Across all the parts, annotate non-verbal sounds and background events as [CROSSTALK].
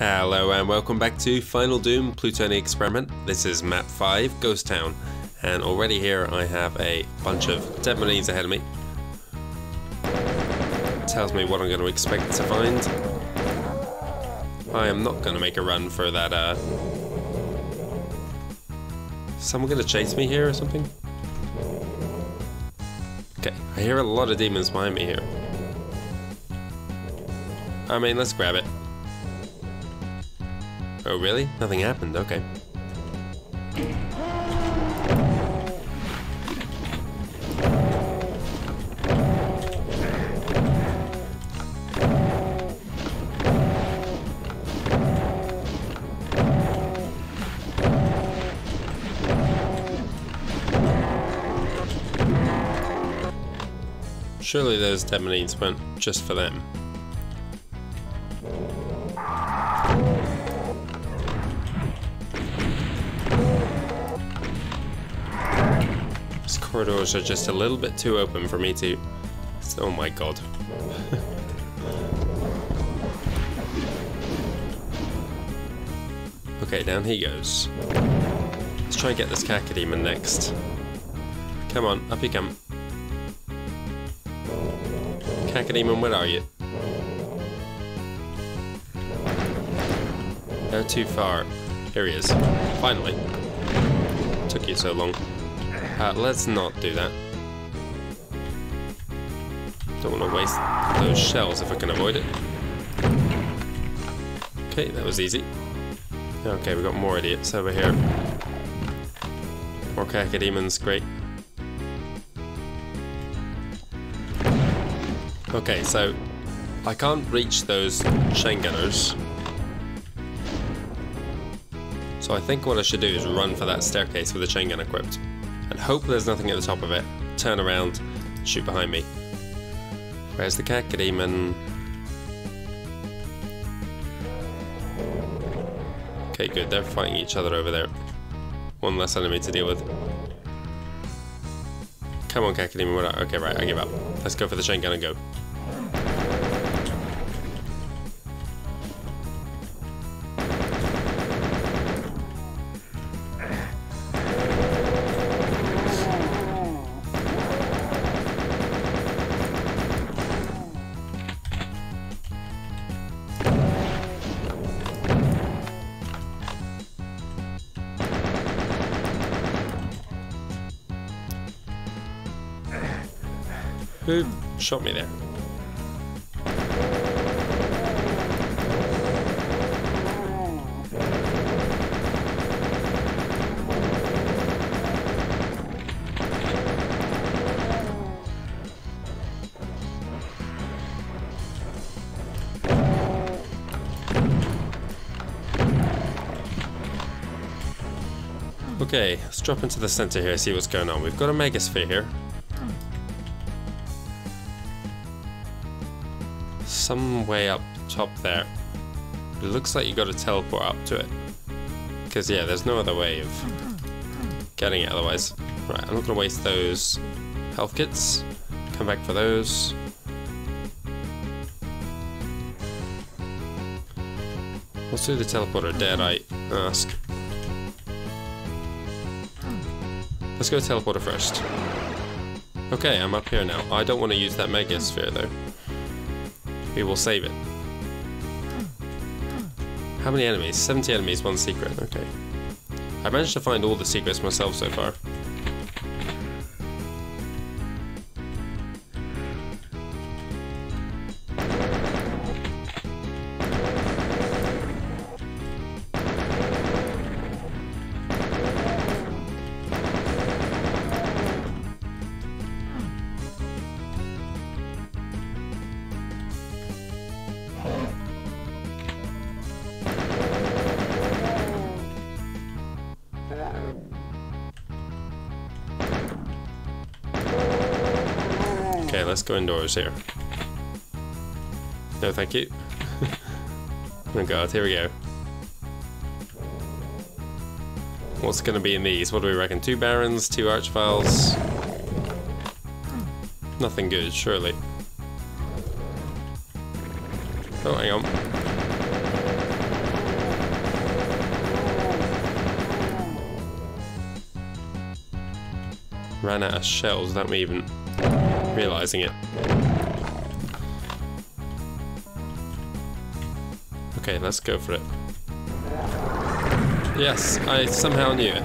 Hello and welcome back to Final Doom Plutonia Experiment. This is map 5, Ghost Town. And already here I have a bunch of dead marines ahead of me. Tells me what I'm going to expect to find. I am not going to make a run for that, uh... Someone going to chase me here or something? Okay, I hear a lot of demons behind me here. I mean, let's grab it. Oh, really? Nothing happened, okay. Surely those dead marines weren't just for them. Corridors are just a little bit too open for me to... Oh my god. [LAUGHS] okay, down he goes. Let's try and get this Cacodemon next. Come on, up you come. Cacodemon, where are you? No, too far. Here he is. Finally. Took you so long. Uh, let's not do that. Don't want to waste those shells if I can avoid it. Okay, that was easy. Okay, we got more idiots over here. More cacodemons, great. Okay, so I can't reach those chain gunners. So I think what I should do is run for that staircase with the chain gun equipped. And hope there's nothing at the top of it. Turn around, shoot behind me. Where's the Cacodemon? Okay, good, they're fighting each other over there. One less enemy to deal with. Come on, Cacodemon, okay, right, I give up. Let's go for the chain gun and go. Who shot me there? Okay, let's drop into the center here, see what's going on. We've got a megasphere here. Some way up top there. It looks like you got to teleport up to it. Because, yeah, there's no other way of getting it otherwise. Right, I'm not going to waste those health kits. Come back for those. Let's do the teleporter, dare I ask? Let's go teleporter first. Okay, I'm up here now. I don't want to use that Megasphere though. We will save it. How many enemies? 70 enemies, one secret. Okay. I managed to find all the secrets myself so far. let's go indoors here. No, thank you. [LAUGHS] oh god, here we go. What's going to be in these? What do we reckon? Two barons, two archviles. Nothing good, surely. Oh, hang on. ran out of shells Don't we even realizing it. Okay, let's go for it. Yes, I somehow knew it.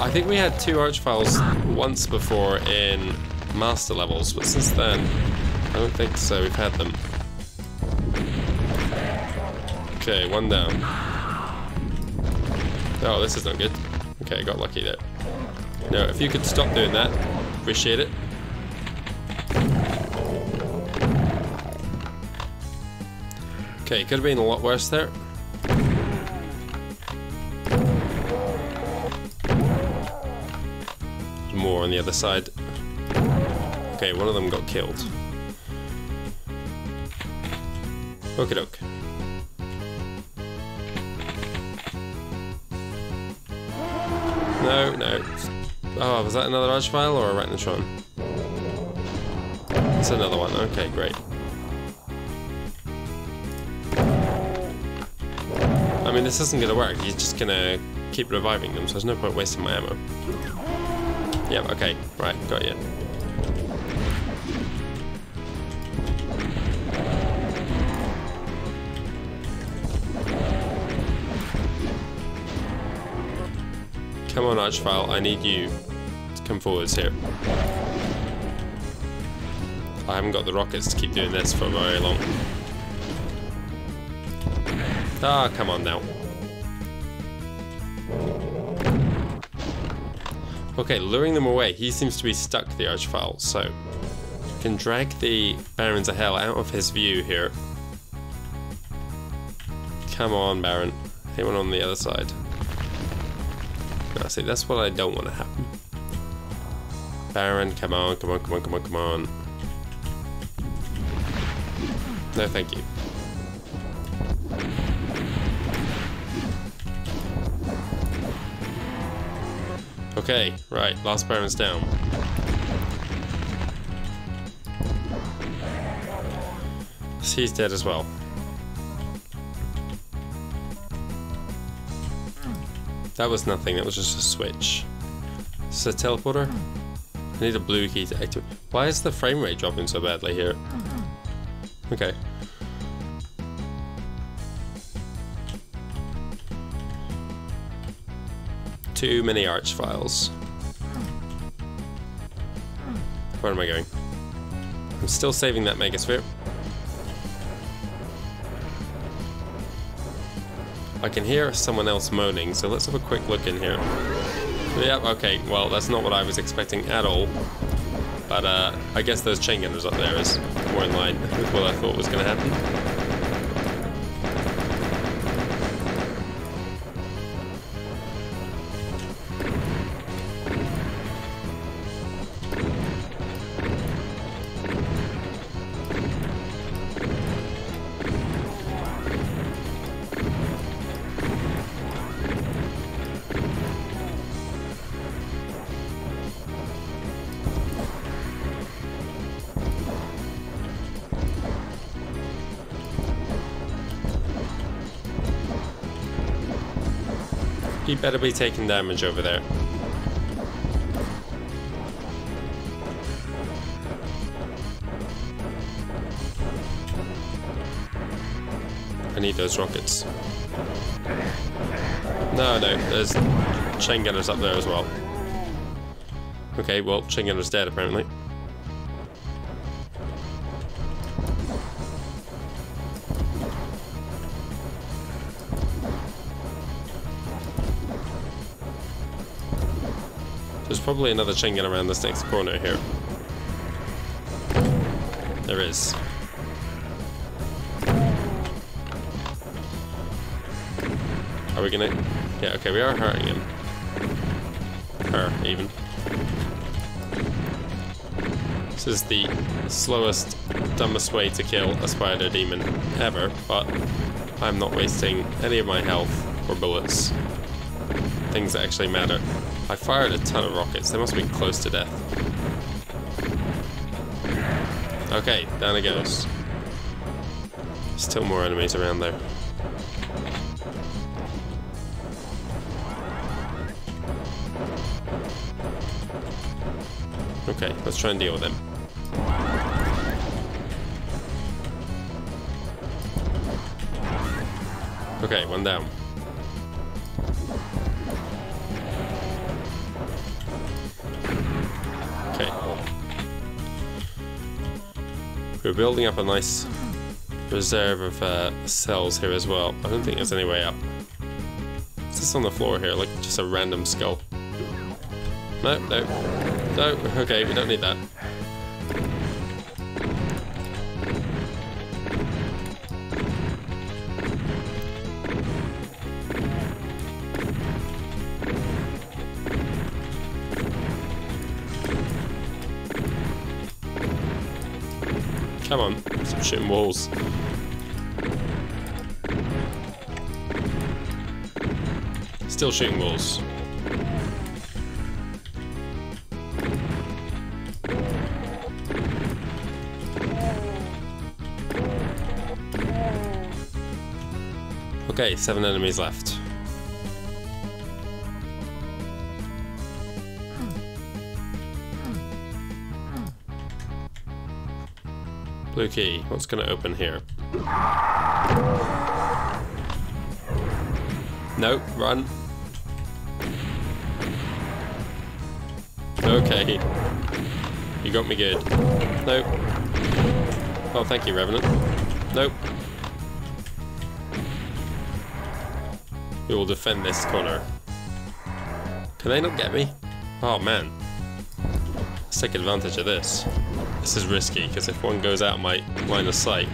I think we had two archviles once before in master levels, but since then, I don't think so. We've had them. Okay, one down. Oh, this is not good. Okay, I got lucky there. No, if you could stop doing that, appreciate it. Okay, could have been a lot worse there. More on the other side. Okay, one of them got killed. Okie doke. No, no. Oh, was that another Archvile or a Arachnotron? It's another one. Okay, great. I mean, this isn't gonna work. You're just gonna keep reviving them, so there's no point wasting my ammo. Yep, okay. Right, got you. Come on, Archvile, I need you to come forwards here. I haven't got the rockets to keep doing this for very long. Ah, come on now. Okay, luring them away. He seems to be stuck, the Archvile, so... Can drag the Barons of Hell out of his view here. Come on, Baron. Anyone on the other side? No, see, that's what I don't want to happen. Baron, come on, come on, come on, come on, come on. No, thank you. Okay, right, last Baron's down. He's dead as well. That was nothing, that was just a switch. Is a teleporter? I need a blue key to activate. Why is the frame rate dropping so badly here? Mm-hmm. Okay. Too many archviles. Mm-hmm. Where am I going? I'm still saving that Megasphere. I can hear someone else moaning, so let's have a quick look in here. Yep, okay, well, that's not what I was expecting at all. But uh, I guess those chain gunners up there is more in line with what I thought was going to happen. He better be taking damage over there. I need those rockets. No, no, there's chain gunners up there as well. Okay, well, chain gunner's dead apparently. Probably another chain gun around this next corner here. There is. Are we gonna... Yeah, okay, we are hurting him. Her, even. This is the slowest, dumbest way to kill a spider demon ever, but I'm not wasting any of my health or bullets. Things that actually matter. I fired a ton of rockets. They must have been close to death. Okay, down it goes. Still more enemies around there. Okay, let's try and deal with them. Okay, one down. We're building up a nice reserve of uh, cells here as well. I don't think there's any way up. Is this on the floor here? Like just a random skull? No, no. No, okay, we don't need that. Come on, stop shooting walls. Still shooting walls. Okay, seven enemies left. Blue key, what's going to open here? No, run. Okay. You got me good. Nope. Oh, thank you, Revenant. Nope. We will defend this corner. Can they not get me? Oh man. Let's take advantage of this. This is risky, because if one goes out of my line of sight,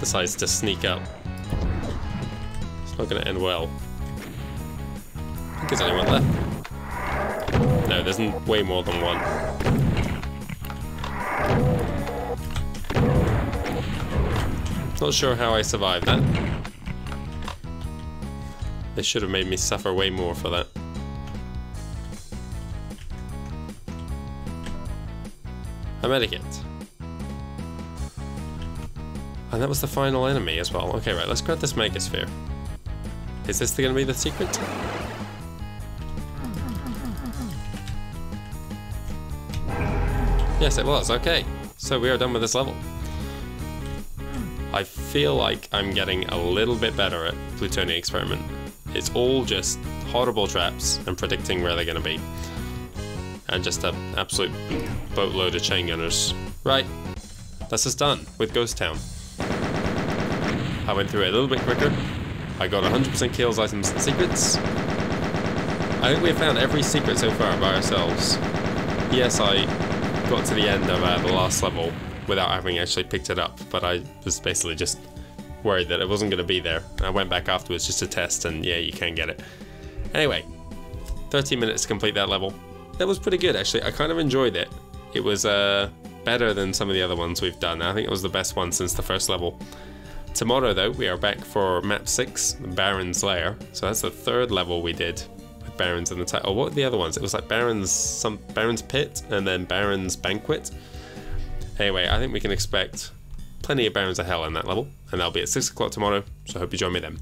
decides to sneak up, it's not going to end well. I think there's only one left. No, there's way more than one. Not sure how I survived that. They should have made me suffer way more for that. A medikit. And that was the final enemy as well. Okay, right, let's grab this Megasphere. Is this gonna be the secret? Yes, it was. Okay. So we are done with this level. I feel like I'm getting a little bit better at Plutonia Experiment. It's all just horrible traps and predicting where they're going to be. And just an absolute boatload of chain gunners. Right, that's us done with Ghost Town. I went through it a little bit quicker. I got 100% kills, items, and secrets. I think we've found every secret so far by ourselves. Yes, I got to the end of uh, the last level without having actually picked it up, but I was basically just worried that it wasn't going to be there. I went back afterwards just to test, and yeah, you can get it. Anyway, 13 minutes to complete that level. That was pretty good, actually. I kind of enjoyed it. It was uh, better than some of the other ones we've done. I think it was the best one since the first level. Tomorrow, though, we are back for map 6, Baron's Lair. So that's the third level we did with Barons in the title. Oh, what were the other ones? It was like Baron's some Baron's Pit and then Baron's Banquet. Anyway, I think we can expect plenty of Barons of Hell in that level, and that'll be at 6 o'clock tomorrow, so I hope you join me then.